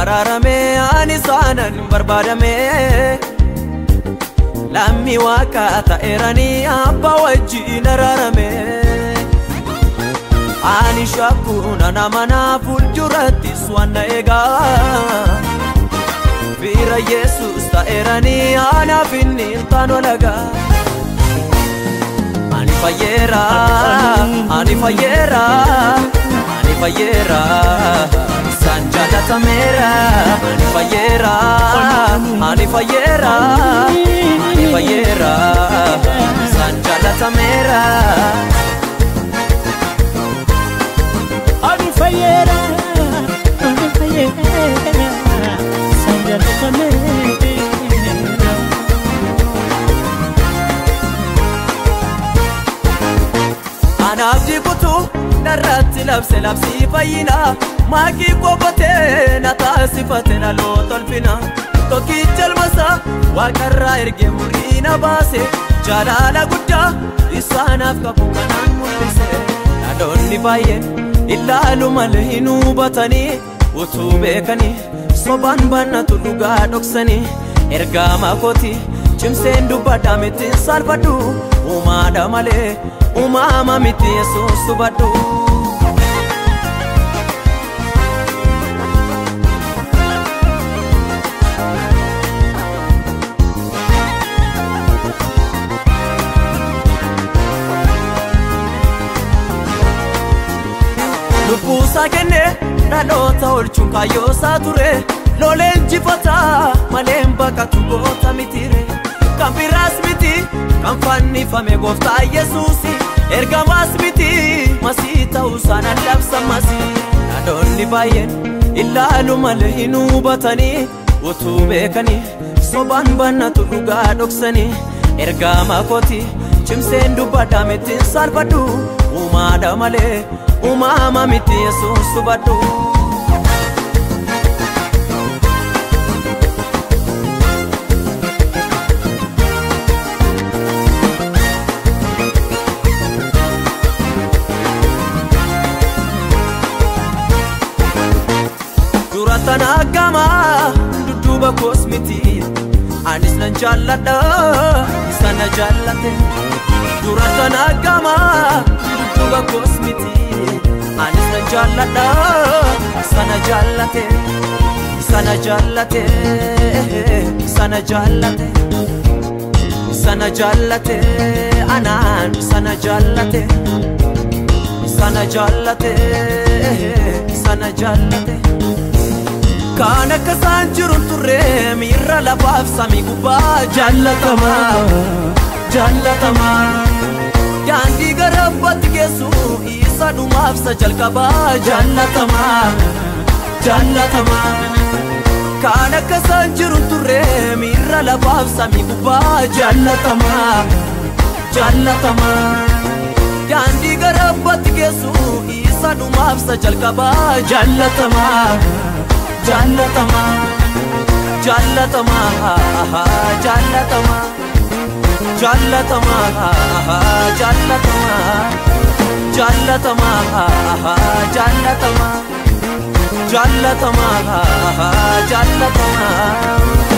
baraarame ani isaanan barbaadame lammi waaqa ta'eeranii abbaa wajjiin araarame ani shakkuun ana manaa fuuldurattis waan na eegaa Fira Yesus ta'eeranii anaaf inni ilkaan olagaa Ani fayyeera, ani fayyeera, ani fayyeera Samera, Anifayera, Anifayera, Anifayera, Sanjala Samera. Anifayera, Tamera. Sanjala Samera. Anaaf jikutu, narratti labse labsii fayyinaa. Maakii qophatee na taasifate na loo tolfina Tokkicha ilmasa waaqarraa erge murii na baase Jaalala guddaa isaanaaf qabu kanaan mul'ise Dhaloonni baay'een ilaalu malee hin hubatanii Utuu beekanii sobaan bannatu dhugaa dhoksanii Ergaa maakooti cimseen dubbadhaa mittiin saalfadhu Uumaadha malee uumama miti yesuus hubadhu lubbuusaa kenne dhaloota oolchuun kaayyoosaa ture loleen jifata maleen baqatu goota mitire kan biraas miti kan fannifame gooftaa yesuusi ergamaas miti masii ta'uusaa nan labsa masii dhaloonni baay'een ilaalu malee hin hubatanii utuu beekanii sobaan bannatu dhugaa dhoksanii ergamaa kooti cimseen dubbadhaa mittiin saalfadhu uumaadha malee uumama miti yesuus hubadhu dura tana gama dudduuba koos miti anis nan jaalladha isa na jaallate suuraa kana argama dhudhuuba koos miti ani sana jaalladha sana jaallate sana jaallate sana jaallate sana jaallate anaan sana jaallate sana jaallate sana jaallate. Kaan akkasaan jiru turre miirra lafaaf samii gubbaa jaallatamaa. jaalatamaa daandii gara abbatti geessu isa dhumaafsa jalqabaa jaalatamaa jaalatamaa kaan akka isaan jiru turre miirra lafaaf samii gubbaa jaalatamaa jaalatamaa daandii gara abbatti geessu isa dhumaafsa jalqabaa jaalatamaa jaalatamaa jaalatamaa jaalatamaa. jaalatamaa jaalatamaa jaalatamaa jaalatamaa jaalatamaa jaalatamaa.